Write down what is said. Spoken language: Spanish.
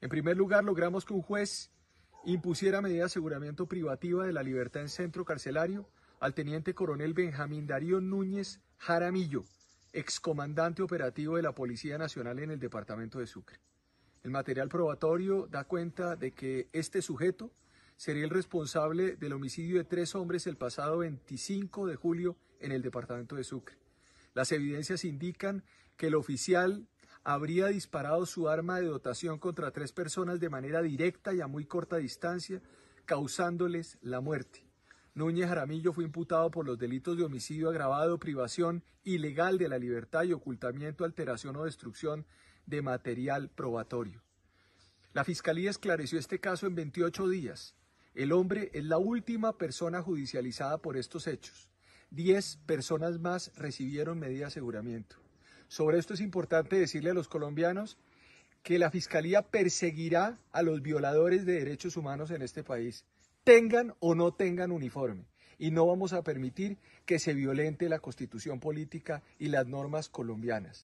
En primer lugar, logramos que un juez impusiera medida de aseguramiento privativa de la libertad en centro carcelario al teniente coronel Benjamín Darío Núñez Jaramillo, excomandante operativo de la Policía Nacional en el departamento de Sucre. El material probatorio da cuenta de que este sujeto sería el responsable del homicidio de tres hombres el pasado 25 de julio en el departamento de Sucre. Las evidencias indican que el oficial habría disparado su arma de dotación contra tres personas de manera directa y a muy corta distancia, causándoles la muerte. Núñez Jaramillo fue imputado por los delitos de homicidio agravado, privación ilegal de la libertad y ocultamiento, alteración o destrucción de material probatorio. La Fiscalía esclareció este caso en 28 días. El hombre es la última persona judicializada por estos hechos. Diez personas más recibieron medida de aseguramiento. Sobre esto es importante decirle a los colombianos que la Fiscalía perseguirá a los violadores de derechos humanos en este país, tengan o no tengan uniforme. Y no vamos a permitir que se violente la constitución política y las normas colombianas.